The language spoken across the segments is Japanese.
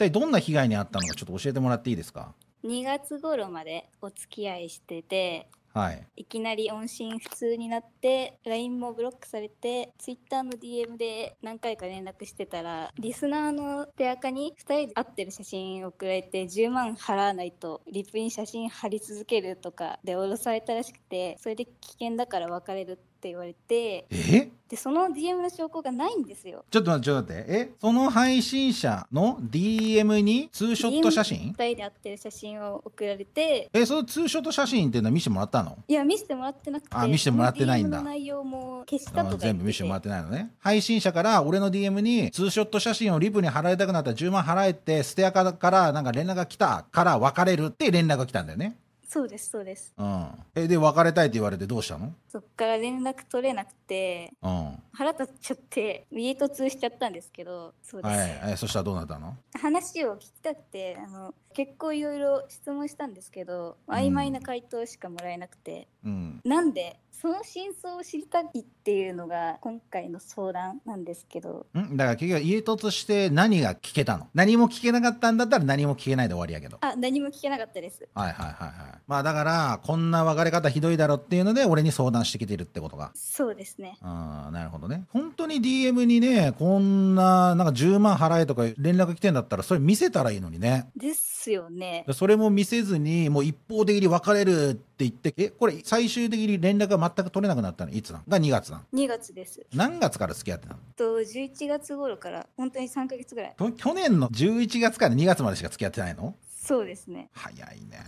体どんな被害に遭ったのかちょっと教えてもらっていいですか？2月頃までお付き合いしててはい。いきなり音信不通になって LINE もブロックされて Twitter の DM で何回か連絡してたらリスナーの手垢に2人で会ってる写真送られて10万払わないとリプに写真貼り続けるとかで脅されたらしくてそれで危険だから別れるって言われてえ？でその DM の証拠がないんですよ。ちょっと待ってちょっと待って。え？その配信者の DM にツーショット写真？2人で会ってる写真を送られてえそのツーショット写真っていうのは見せてもらったの？いや見せてもらってなくてあ見せてもらってないんだ。DM の内容も消したとか全部見せてもらってないのね。配信者から俺の DM にツーショット写真をリプに貼られたくなったら10万払えってステアカからなんか連絡が来たから別れるって連絡が来たんだよねそうですそうです。うん。えで別れたいって言われてどうしたの？そっから連絡取れなくてうん。腹立っちゃって家と通しちゃったんですけどそうです、はい、えそしたらどうなったの？話を聞きたくてあの結構いろいろ質問したんですけど曖昧な回答しかもらえなくて、うん。なんでその真相を知りたいっていうのが今回の相談なんですけど。ん？だから結局家突して何が聞けたの？何も聞けなかったんだったら何も聞けないで終わりやけど。あ何も聞けなかったです。はいはいはいはい。まあだからこんな別れ方ひどいだろっていうので俺に相談してきてるってことが。そうですね。ああなるほどね。本当に DM にねこんななんか10万払えとか連絡来てんだったらそれ見せたらいいのにね。ですよね。それも見せずにもう一方的に別れるって言ってえこれ最終的に連絡が全く取れなくなったの？いつなん？が2月なん？2月です。何月から付き合ってたの？と11月頃から本当に3ヶ月ぐらい。と去年の11月から2月までしか付き合ってないの？そうですね。早いね。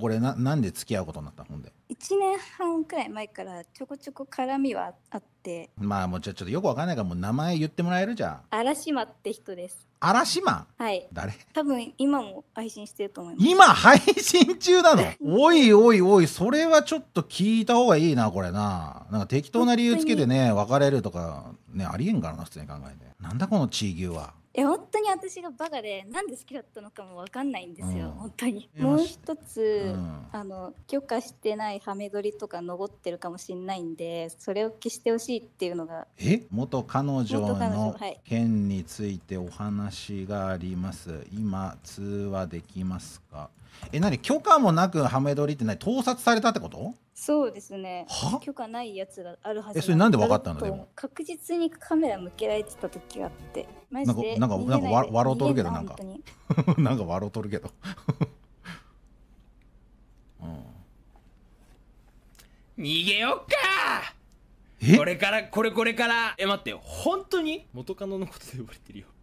これななんで付き合うことになったの？ほんで。1年半くらい前からちょこちょこ絡みはあって。まあもうちょちょっとよくわかんないからもう名前言ってもらえるじゃん。嵐島って人です。嵐マンはい。誰？多分今も配信してると思います。今配信中なの？おいおいおいそれはちょっと聞いた方がいいなこれな。なんか適当な理由つけてね別れるとかねありえんからな普通に考えて。なんだこの地域はえ本当に私がバカでなんで好きだったのかもわかんないんですよ、うん。本当に。えもう一つ、うん。あの許可してないハメ撮りとか残ってるかもしれないんでそれを消してほしいっていうのがえ？元彼女元彼女のはい。件についてお話があります。今通話できますか？え何？許可もなくハメ撮りって何？盗撮されたってこと？そうですね。は？許可ないやつがあるはずえそれなんでわかったの？でも。確実にカメラ向けられてた時があってマジでなんかなんかなんかわ笑うとるけど逃げなんか。なんか笑うとるけど、うん、逃げよっか！え？これからこれこれから。え待ってよ。本当に？元カノのことで呼ばれてるよ。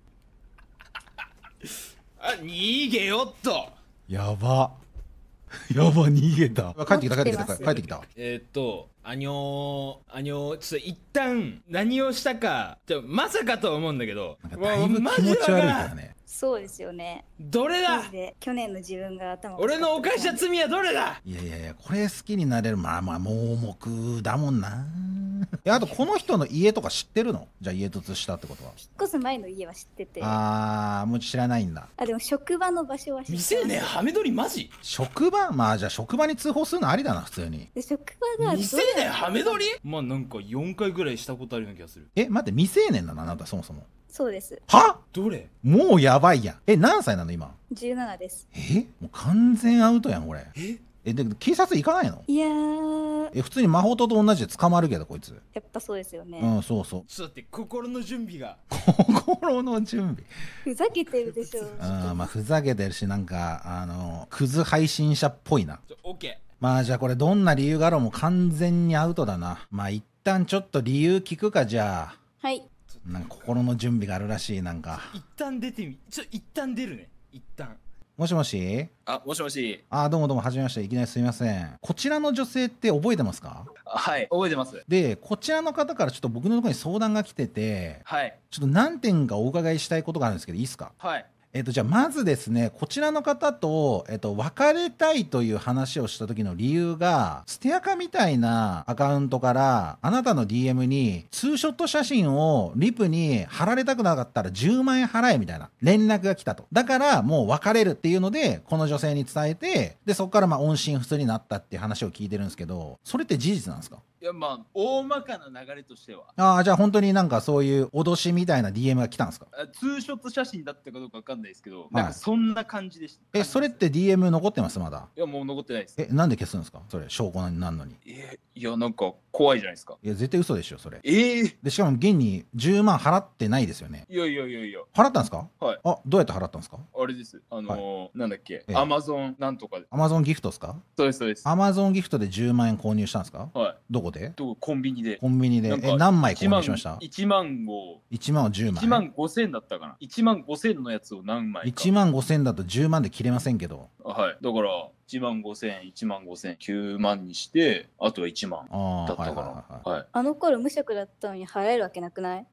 あ逃げよっと。やば やば逃げた。帰ってきた帰ってきた帰ってきた。えーっとあにょーあにょーちょっと一旦何をしたかじゃまさかとは思うんだけどなんかだいぶ気持ち悪いからねそうですよね。どれだ？去年の自分が頭俺の犯した罪はどれだ？いやいやいやこれ好きになれるまあまあ盲目だもんな。えあとこの人の家とか知ってるの？じゃあ家突したってことは。引っ越す前の家は知ってて。ああーもう知らないんだ。でも職場の場所は知って未成年ハメ撮りマジ？職場？まあじゃあ職場に通報するのありだな普通に。で職場が未成年ハメ撮り？まあなんか4回ぐらいしたことあるような気がする。え待って未成年なの？あなたそもそもそうです。は？どれ？もうやばいやん。え何歳なの今？17です。え？もう完全アウトやんこれ。え？えで警察行かないの？いやー。え普通に魔法と同じで捕まるけどこいつ。やっぱそうですよね、うんそうそう。ちょっと待って心の準備が。心の準備。ふざけてるでしょ。あ まあふざけてるしなんかあのクズ配信者っぽいな。オッケまあじゃあこれどんな理由があろうも完全にアウトだな。まあ一旦ちょっと理由聞くかじゃあ。はいなんか心の準備があるらしいなんかー一旦出てみちょ一旦出るね一旦もしもし？あ、もしもし。あどうもどうもはじめましていきなりすいませんこちらの女性って覚えてますか？あはい、覚えてます。でこちらの方からちょっと僕のところに相談が来ててはい。ちょっと何点かお伺いしたいことがあるんですけどいいですか？はい。えっと、じゃあまずですねこちらの方と、えっと、別れたいという話をした時の理由がステアカみたいなアカウントからあなたの DM にツーショット写真をリプに貼られたくなかったら10万円払えみたいな連絡が来たと。だからもう別れるっていうのでこの女性に伝えてでそこからまあ音信不通になったっていう話を聞いてるんですけどそれって事実なんですか？やまあ大まかな流れとしては。ああじゃあ本当になんかそういう脅しみたいな DM が来たんですか？あツーショット写真だったかどうかわかんないですけど、なんかそんな感じでした。えそれって DM 残ってます？まだ。いやもう残ってないです。えなんで消すんですか？それ証拠になんのに。えいやなんか怖いじゃないですか。いや絶対嘘でしょそれ。えー、でしかも現に10万払ってないですよね。いやいやいやいや。払ったんですか？はい。あどうやって払ったんですか？あれです。あのーなんだっけ？ええ。アマゾンなんとかで。アマゾンギフトですか？そうですそうです。アマゾンギフトで10万円購入したんですか？はい。どこで？とコンビニで。コンビニで。なんかえ何枚購1万入しました？1万を ?1 万を10枚？1万5000だったかな。1万5000のやつを何枚か。1万5000だと10万で切れませんけど。はい。だから1万5000、1万5000、9万にして、あとは1万ああだったかな。はい。はい。あの頃無職だったのに払えるわけなくない？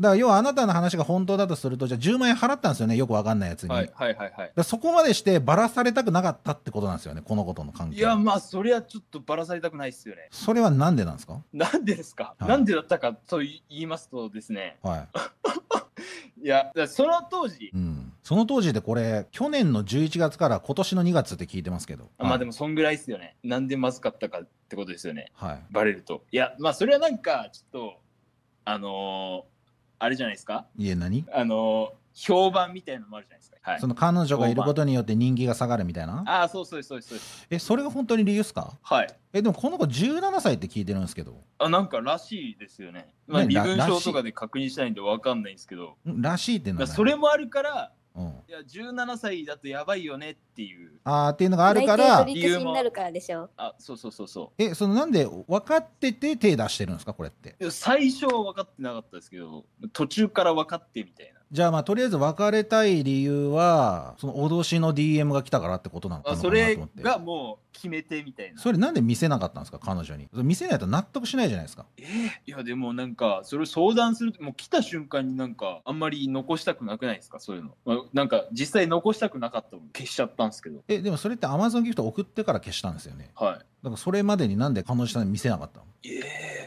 だから要はあなたの話が本当だとするとじゃあ10万円払ったんですよねよくわかんないやつに、はいはいはいはい。らそこまでしてばらされたくなかったってことなんですよねこのことの関係。いや、まあ、そりゃちょっとばらされたくないっすよね。それはなんでなんですか？なんでですか、はい。なんでだったかと言いますとですね、はい。いや、その当時、うん、その当時でこれ去年の11月から今年の2月って聞いてますけど。まあでももそんぐらいっすよね。なんでまずかったかってことですよね。はい。バレると。いや、まあそれはなんか、ちょっと、あのーあれじゃないですか？いえ何？あのー評判みたいなのもあるじゃないですか。はいそ。の彼女がいることによって人気が下がるみたいな？ああ、そうそうですそうですそうです。えそれが本当に理由っすか？はい。えでもこの子17歳って聞いてるんですけどあ、なんからしいですよね。まあ、ねら身分証とかで確認しないんでわかんないんですけど、んらしいっていうのだは何からそれもあるから、うん、いや、17歳だとやばいよねっていう。あーっていうのがあるからになるからでしょあ、そうそうそうそえそのなんで分かってて手出してるんですかこれって？う。いや最初は分かってなかったですけど、途中から分かってみたいな。じゃあまあとりあえず別れたい理由はその脅しの DM が来たからってことなのかなとあそれ思ってがもう決め手みたいな。それなんで見せなかったんですか彼女に？それ見せないと納得しないじゃないですか。えーいやでもなんかそれを相談するともう来た瞬間になんかあんまり残したくなくないですか？そういうの、まあ、なんか実際残したくなかったの消しちゃったんですけど。えでもそれって Amazon ギフト送ってから消したんですよね。はい。だからそれまでになんで彼女さんに見せなかったの？え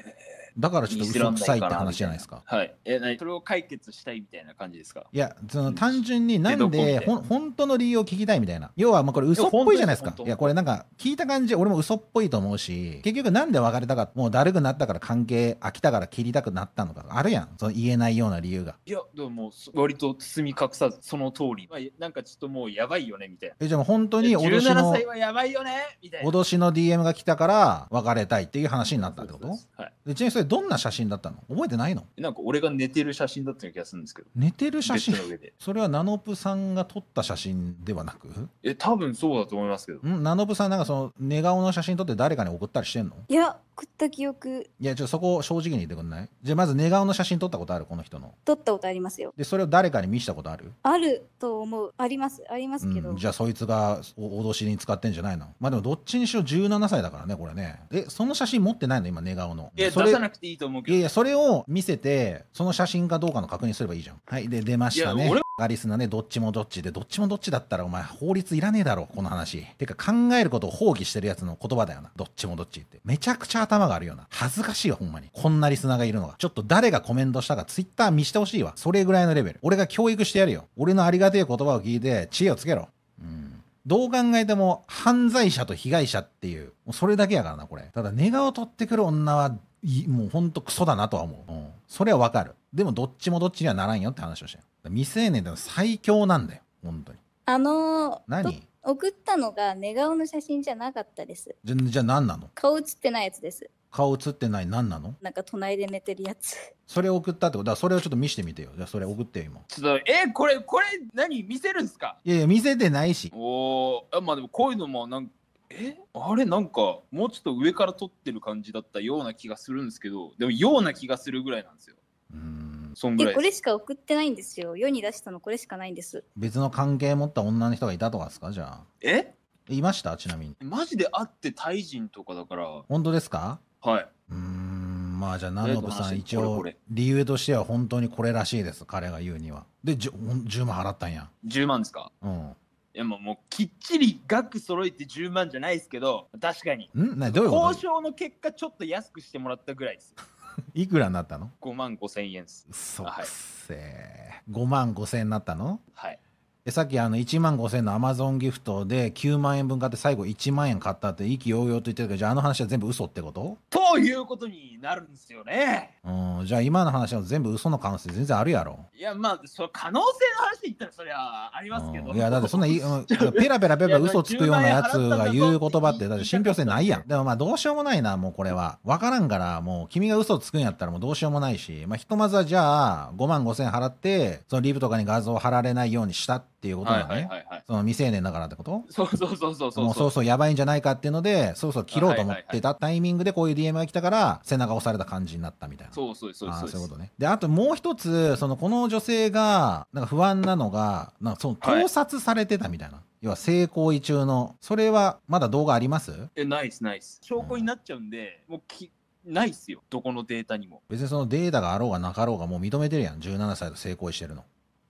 えだからちょっと嘘くさいって話じゃないですか。はい。え何？それを解決したいみたいな感じですか？いやその単純になんでほん本当の理由を聞きたいみたいな。要はまあこれ嘘っぽいじゃないですか。いやこれなんか聞いた感じ俺も嘘っぽいと思うし結局なんで別れたかもうだるくなったから関係飽きたから切りたくなったのかあるやん。その言えないような理由が。いやでももう割と包み隠さずその通り、まあ、なんかちょっともうやばいよねみたいな。えじゃあもう本当に脅し17の歳はやばいよねみたいな脅しの DM が来たから別れたいっていう話になったってことはいでちなみにそれどんな写真だったの？覚えてないの？なんか俺が寝てる写真だったような気がするんですけど。寝てる写真？ベッドの上で。それはナノプさんが撮った写真ではなく？え多分そうだと思いますけど。ん？ナノプさんなんかその寝顔の写真撮って誰かに送ったりしてんの？いや食った記憶。いやちょっとそこ正直に言ってくんない？じゃあまず寝顔の写真撮ったことあるこの人の。取ったことありますよ。でそれを誰かに見せたことある？あると思う。あります。ありますけど、うん、じゃあそいつがお脅しに使ってんじゃないの？まあでもどっちにしろ17歳だからねこれね。えその写真持ってないの？今寝顔の。いやそれ出さなくていいと思うけど。いやいやそれを見せてその写真かどうかの確認すればいいじゃん。はいで出ましたねいや俺ガリスナねどっちもどっちでどっちもどっちだったらお前法律いらねえだろこの話。てか考えることを放棄してるやつの言葉だよな。どっちもどっちって。めちゃくちゃ頭があるよな。恥ずかしいよほんまに。こんなリスナーがいるのが。ちょっと誰がコメントしたかツイッター見してほしいわ。それぐらいのレベル。俺が教育してやるよ。俺のありがてえ言葉を聞いて知恵をつけろ。うん。どう考えても犯罪者と被害者っていう。もうそれだけやからなこれ。ただ寝顔取ってくる女はいもうほんとクソだなとは思う、うん、それはわかる。でもどっちもどっちにはならんよって話をしたよ未成年でも最強なんだよ。本当に。あのー何？と送ったのが寝顔の写真じゃなかったです。じゃじゃあ何なの？顔写ってないやつです。顔写ってない何なの？なんか隣で寝てるやつ。それ送ったってこと？だそれをちょっと見せてみてよ。じゃあそれ送ってよ今。ちょっとえこれこれ何？見せるんですか？いやいや見せてないし。おー。あまあでもこういうのもなんかえ？あれなんかもうちょっと上から撮ってる感じだったような気がするんですけどでもような気がするぐらいなんですよ。うーん。そんぐらい。これしか送ってないんですよ。世に出したのこれしかないんです。別の関係持った女の人がいたとかですか？じゃあ。え？いました？ちなみに。マジで会ってタイ人とかだから。本当ですか？はうーんまあじゃあナノブさん一応理由としては本当にこれらしいです。彼が言うには。でじゅほん10万払ったんや。い10万ですか？うんいやもうもうきっちり額揃えて10万じゃないですけど確かに。ん？などういうこ交渉の結果ちょっと安くしてもらったぐらいです。と いくらになったの？5万5千円です。そはい。くせー。5万5千円になったの？はいでさっきあの1万5000のアマゾンギフトで9万円分買って最後1万円買ったって意気揚々と言ってたけどじゃああの話は全部嘘ってこと？ということになるんですよね。うんじゃあ今の話は全部嘘の可能性全然あるやろ。いや、まあ、その可能性の話で言ったらそりゃありますけど。うんいやだってそんな いうんペラペラペラ嘘つくようなやつが言う言葉ってだって信憑性ないやん。でもまあどうしようもないなもうこれは。分からんからもう君が嘘つくんやったらもうどうしようもないし。まあひとまずはじゃあ5万5千払ってそのリブとかに画像を貼られないようにしたっていうことはいだねはいはいはい。その未成年だからってこと？そうそうそうそうそう。もうそうそうやばいんじゃないかっていうのでそうそう切ろうと思ってたタイミングでこういう DM が来たから背中押された感じになったみたいなそうそうそうそうそういうことね。で、あともう一つ、そのこの女性が、なんか不安なのが、なんかそのはい盗撮されてたみたいな。要は性行為中の、それはまだ動画あります？え、ナイスナイス。証拠になっちゃうんで、もうきないっすよ。どこのデータにも。別にそのデータがあろうがなかろうがもう認めてるやん。17歳と性行為してるの。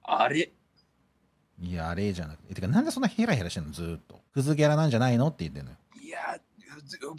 あれ？いや、あれじゃなくて。えてか、なんでそんなヘラヘラしてんの？ずーっと。クズキャラなんじゃないの？って言ってんのよ。いや、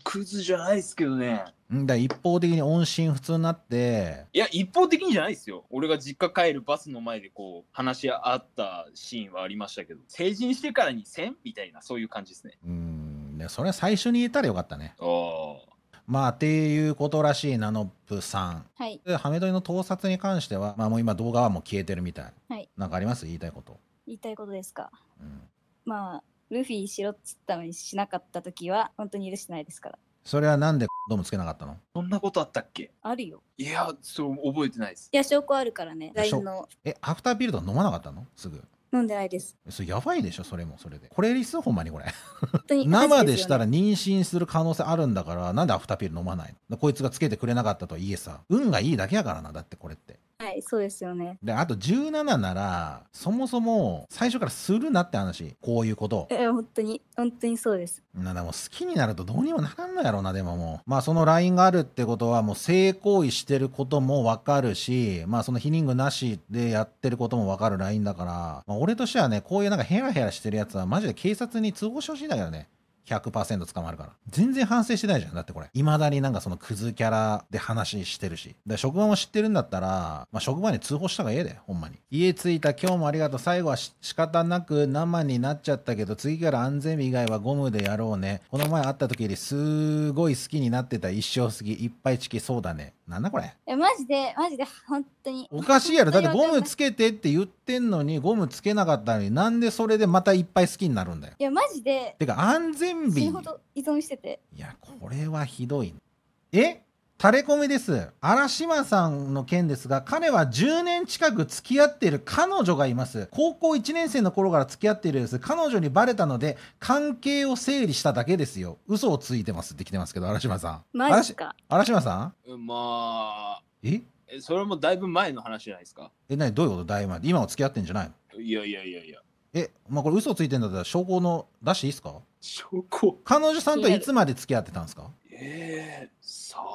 クズじゃないっすけどね。んだから一方的に音信不通になって、いや、一方的にじゃないっすよ。俺が実家帰るバスの前でこう、話し合ったシーンはありましたけど、成人してからにせん？みたいな、そういう感じですね。うーん、でそれは最初に言えたらよかったね。ああ。まあ、っていうことらしい、ナノップさん。はい。でハメ撮りの盗撮に関しては、まあもう今動画はもう消えてるみたい。はいなんかあります？言いたいこと。言いたいことですか？うん。まあ、ルフィしろっつったのにしなかった時は、本当に許してないですから。それはなんでドームつけなかったの？そんなことあったっけ？あるよ。いや、そう、覚えてないです。いや、証拠あるからね。LINE のえ、アフターピルとか飲まなかったの？すぐ。飲んでないです。それやばいでしょそれもそれで。これリスほんまにこれ。本当に 生でしたら妊娠する可能性あるんだから、なんでアフターピル飲まないの？こいつがつけてくれなかったとはいえさ、運がいいだけやからな、だってこれって。はい、そうですよね。で、あと17なら、そもそも最初からするなって話。こういうことを。え、本当に、本当にそうです。なんだもう好きになるとどうにもならんのやろうなでももうまあその LINE があるってことはもう性行為してることもわかるしまあその避妊具なしでやってることもわかる LINE だから、まあ、俺としてはねこういうなんかヘラヘラしてるやつはマジで警察に通報してほしいんだけどね100%捕まるから。全然反省してないじゃん。だってこれ。いまだになんかそのクズキャラで話してるし。で職場も知ってるんだったら、まあ、職場に通報した方がええで。ほんまに。家着いた今日もありがとう。最後は仕方なく生になっちゃったけど次から安全日以外はゴムでやろうね。この前会った時よりすごい好きになってた。一生過ぎいっぱいチキそうだね。なんだこれ？え、マジで、マジで、本当に。おかしいやろ。だってゴムつつけてって言ってんのにゴムつけなかったのになんでそれでまたいっぱい好きになるんだよ。いや、マジで、てか安全日死ぬほど依存してて。いや、これはひどい。え？垂れ込みです。荒島さんの件ですが、彼は10年近く付き合っている彼女がいます。高校1年生の頃から付き合っているです。彼女にバレたので、関係を整理しただけですよ。嘘をついてますって来てますけど、荒島さん。マジか？荒島さん？まあ、え？えそれもだいぶ前の話じゃないですか？え、なにどういうこと？だいぶ前？今は付き合ってんじゃないの？いやいやいやいや。え、まあこれ嘘ついてんだったら証拠の出していいですか？証拠？彼女さんといつまで付き合ってたんですか？ええさあ。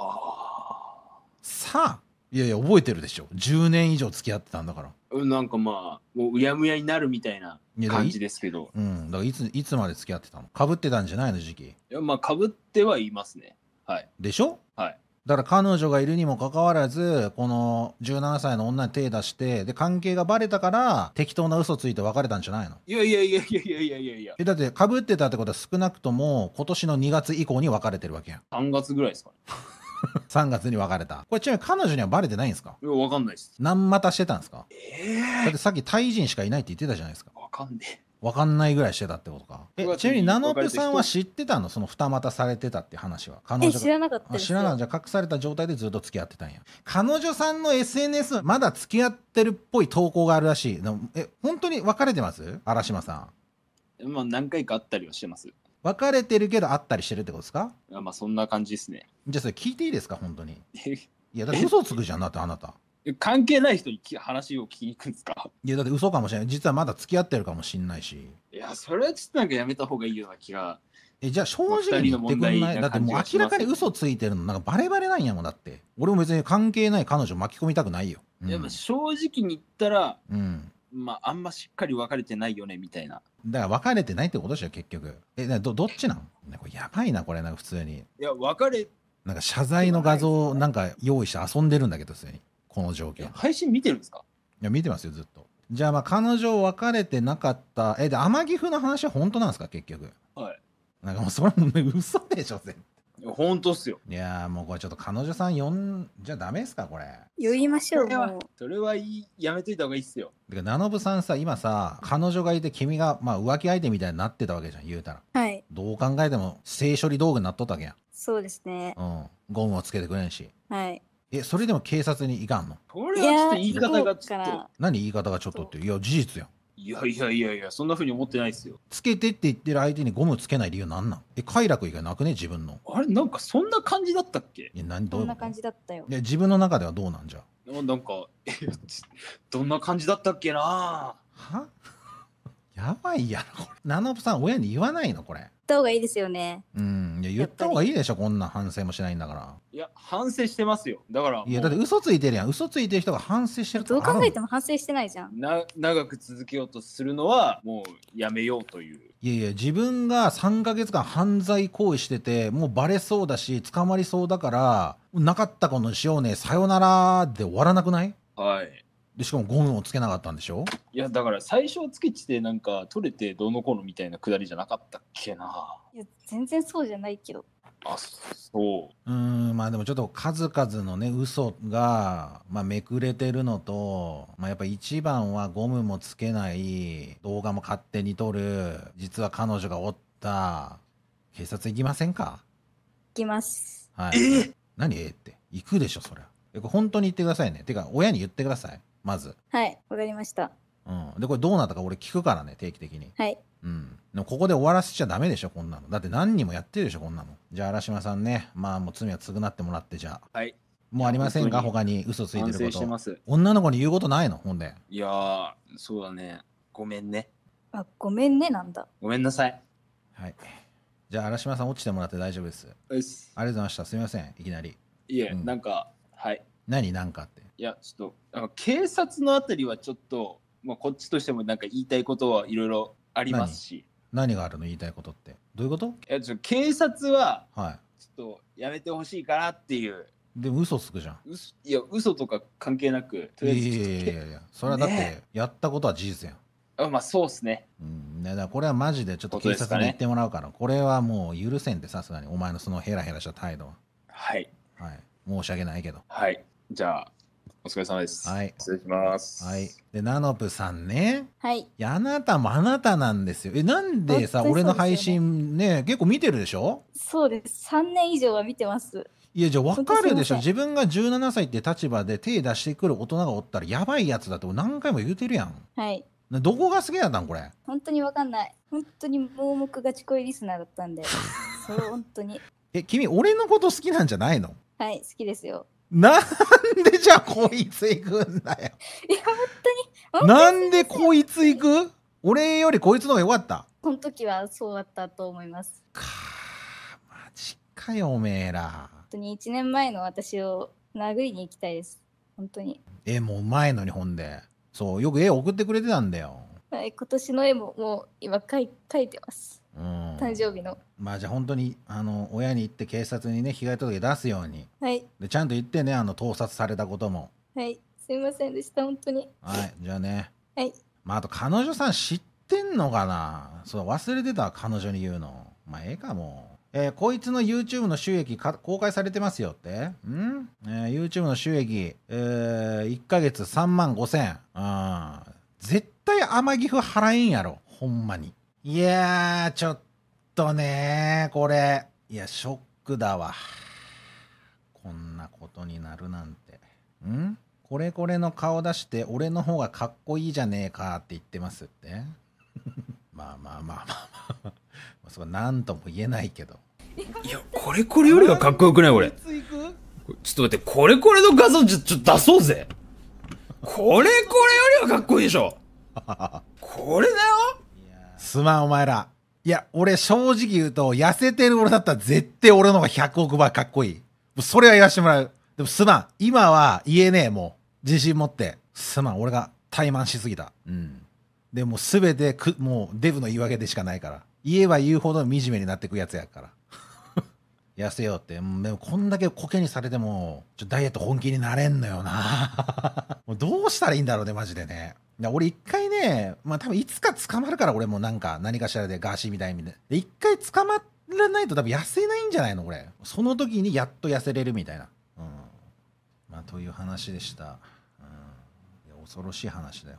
さあいやいや、覚えてるでしょ。10年以上付き合ってたんだから。うんなんかまあ、もううやむやになるみたいな感じですけど。うん、だからいついつまで付き合ってたの？かぶってたんじゃないの時期いやまあ、かぶってはいますね。はい。でしょ？はい。だから彼女がいるにもかかわらずこの17歳の女に手出してで関係がバレたから適当な嘘ついて別れたんじゃないの？いやいやいやいやいやいやいやいや。えだってかぶってたってことは少なくとも今年の2月以降に別れてるわけやん3月ぐらいですかね。3月に別れた。これちなみに彼女にはバレてないんですか？いや、わかんないです。何股してたんですか？えだってさっきタイ人しかいないって言ってたじゃないですか。わかんね分かんないぐらいしてたってことか？え9月にちなみにナノプさんは知ってたの？その二股されてたって話は。彼え、女が。知らなかったあです知らない。じゃあ隠された状態でずっと付き合ってたんや。彼女さんの SNS はまだ付き合ってるっぽい投稿があるらしい。でもえ本当に別れてます？荒島さん。え。まあ、何回かあったりはしてます。い別れてるけど会ったりしてるってことですか？やまあ、そんな感じですね。じゃあそれ聞いていいですか本当に？え いやだって嘘つくじゃんだってあなた。関係ない人にき話を聞きに行くんですか？いやだって嘘かもしれない。実はまだ付き合ってるかもしんないし。いや、それはちょっとなんかやめた方がいいような気が。えじゃあ正直に言ってくんない？だってもう明らかに嘘ついてるのなんかバレバレなんやもんだって。俺も別に関係ない彼女巻き込みたくないよ、うん。いや、まあ正直に言ったら、うんまあ、あんましっかり分かれてないよね、みたいな。だから別れてないってことでしょ結局。えなどどっちなん？ねこれやばいなこれなんか普通に。いや、別れ、なんか謝罪の画像なんか用意して遊んでるんだけど普通に。この状況。配信見てるんですか？や見てますよずっと。じゃあまあ彼女別れてなかった。えで天城府の話は本当なんですか結局？はい。なんかもうそれもね嘘でしょ絶本当っすよ。対いやーもうこれちょっと彼女さん呼んじゃダメですかこれ。酔いましょうそれはもう。それはいいやめといた方がいいっすよ。てかナノブさんさ今さ彼女がいて君がまあ浮気相手みたいになってたわけじゃん言うたら。はい。どう考えても性処理道具になっとったわけやん。そうですね。うん。ゴムをつけてくれんし。はい。えそれでも警察に行かんの？これはちょっと言い方がちょっと。何言い方がちょっとっていや事実やんいやいやいやいやそんな風に思ってないっすよ。つけてって言ってる相手にゴムつけない理由なんなん？え快楽以外なくね？自分の。あれなんかそんな感じだったっけ？いや何どういうこと？こんな感じだったよ。いや自分の中ではどうなんじゃ？あなんかえどんな感じだったっけなは？やばいやろこれ。ナノブさん親に言わないのこれ。行った方がいいですよね。うん。いや言った方がいいでしょこんな反省もしないんだから。いや反省してますよ。だからいやだって嘘ついてるやん。嘘ついてる人が反省してるどう考えてもも反省してないじゃん。な長く続けようとするのはもうやめようという。いやいや自分が3ヶ月間犯罪行為しててもうバレそうだし捕まりそうだからなかったことにしようね。さよならで終わらなくない？はいでしかもゴムをつけなかったんでしょ？いやだから最初はつけててなんか取れてどうのこうのみたいなくだりじゃなかったっけな。いや全然そうじゃないけど。あそう。うーんまあでもちょっと数々のね嘘が、まあ、めくれてるのと、まあ、やっぱ一番はゴムもつけない動画も勝手に撮る実は彼女がおった警察行きませんか？行きます。はい。え何？ええって。行くでしょそりゃ。えこれ本当に言ってくださいね。てか親に言ってくださいまず。はいわかりました。うん。でこれどうなったか俺聞くからね定期的に。はい。うん。でもここで終わらせちゃダメでしょこんなの。だって何人もやってるでしょこんなの。じゃあ荒島さんね。まあもう罪は償ってもらってじゃあ。はい。もうありませんか本当他に嘘ついて反ること。省してます。女の子に言うことないの？ほんで。いやーそうだね。ごめんね。あごめんねなんだ。ごめんなさい。はい。じゃあ荒島さん落ちてもらって大丈夫です。あよし。りがとうございました。すみませんいきなり。いえ、うん。なんかはい。何？なんかっていやちょっとなんか警察のあたりはちょっと、まあ、こっちとしてもなんか言いたいことはいろいろありますし。何？があるの？言いたいことって。どういうこと？いやちょっと警察ははちょっとやめてほしいかなっていう。いでも嘘つくじゃん。うすいや嘘とか関係なくといりあえず。ちょっとやいやいやいやそれはだってねやったことは事実やん。あまあそうっすね。うん、ねだからこれはマジでちょっと警察に言ってもらうから、これはもう許せんってさすがに。お前のそのヘラヘラした態度は。はい。はい。申し訳ないけど。はい。じゃあお疲れ様です。はい。失礼します。はい。でナノプさんね。はい。いやあなたもあなたなんですよ。えなんでさでね俺の配信ね結構見てるでしょ？そうです。3年以上は見てます。いやじゃあ分かるでしょ？自分が17歳って立場で手出してくる大人がおったらやばいやつだって俺何回も言うてるやん。はい。などこが好きだったんこれ？本当にわかんない。本当に盲目ガチ恋リスナーだったんで。そう本当に。え君俺のこと好きなんじゃないの？はい好きですよなんでじゃあこいつ行くんだよ。いや本当に。なんでこいつ行く？俺よりこいつの方が良かった？この時はそうだったと思います。かーマジかよおめえら。本当に。1年前の私を殴りに行きたいです。本当に。絵もうまいのにほんで。そうよく絵送ってくれてたんだよ。はい今年の絵ももう今描い描いてますうん。誕生日の。まあじゃあ本当にあの親に言って警察にね被害届出すように。はい。でちゃんと言ってねあの盗撮されたことも。はい。すいませんでした本当に。はい。じゃあね。はい。まああと彼女さん知ってんのかな？そう忘れてたわ彼女に言うの。まあええかも。うえーこいつの YouTube の収益か公開されてますよって。ん、えー ?YouTube の収益、えー、1ヶ月3万5千。うん絶対天城府払えんやろ。ほんまにいやーちょっとねこれ。いやショックだわ。こんなことになるなんて。ん？これこれの顔出して俺の方がかっこいいじゃねえかって言ってますって。まあまあまあまあまあ。そこは何とも言えないけど。いやこれこれよりはかっこよくない俺ちょっと待ってこれこれの画像ちょちょっと出そうぜ。これこれよりはかっこいいでしょ。これだよすまんお前ら。いや俺正直言うと痩せてる俺だったら絶対俺の方が100億倍かっこいい。もうそれは言わしてもらう。でもすまん。今は言えねえもう。自信持って。すまん俺が怠慢しすぎた。うん。でも全てくもうデブの言い訳でしかないから。言えば言うほど惨めになってくやつやから。痩せようって。うんでもこんだけコケにされてもちょダイエット本気になれんのよな。もうどうしたらいいんだろうねマジでね俺一回ねまあ多分いつか捕まるから俺もなんか何かしらでガーシーみたいに一回捕まらないと多分痩せないんじゃないのこれ。その時にやっと痩せれるみたいな。うん。まあという話でした、うん、いや恐ろしい話だよ